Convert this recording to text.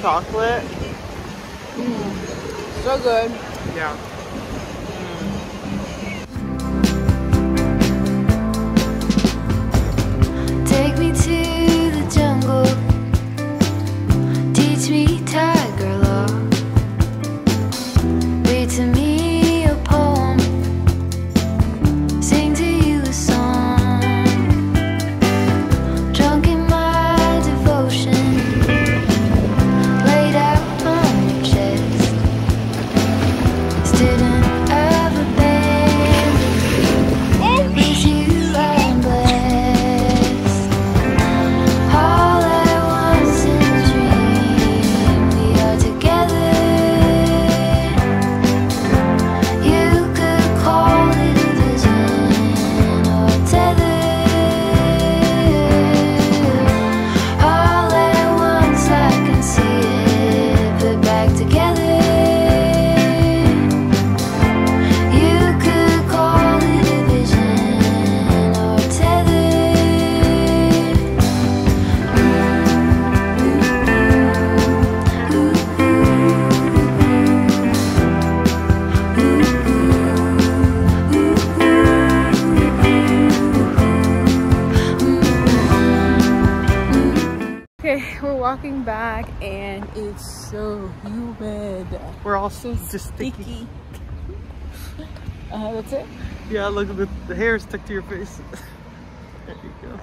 chocolate. Mm. So good. Yeah. we're walking back and it's so humid. We're all so sticky. Uh, that's it? Yeah, look, the, the hair stuck to your face. there you go.